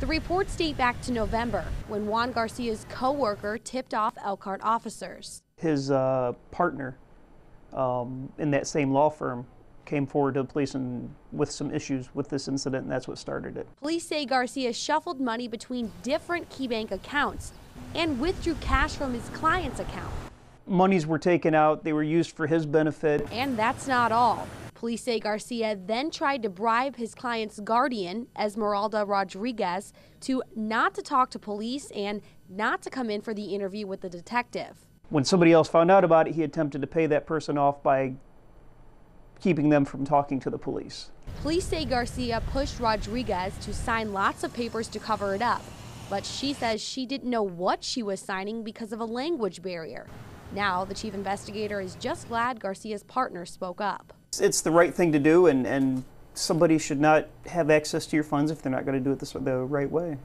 The reports date back to November when Juan Garcia's co-worker tipped off Elkhart officers. His uh, partner um, in that same law firm came forward to the police and with some issues with this incident, and that's what started it. Police say Garcia shuffled money between different KeyBank accounts and withdrew cash from his client's account. Monies were taken out, they were used for his benefit. And that's not all. Police say Garcia then tried to bribe his client's guardian, Esmeralda Rodriguez, to not to talk to police and not to come in for the interview with the detective. When somebody else found out about it, he attempted to pay that person off by keeping them from talking to the police. Police say Garcia pushed Rodriguez to sign lots of papers to cover it up, but she says she didn't know what she was signing because of a language barrier. Now, the chief investigator is just glad Garcia's partner spoke up. It's the right thing to do, and, and somebody should not have access to your funds if they're not going to do it the right way.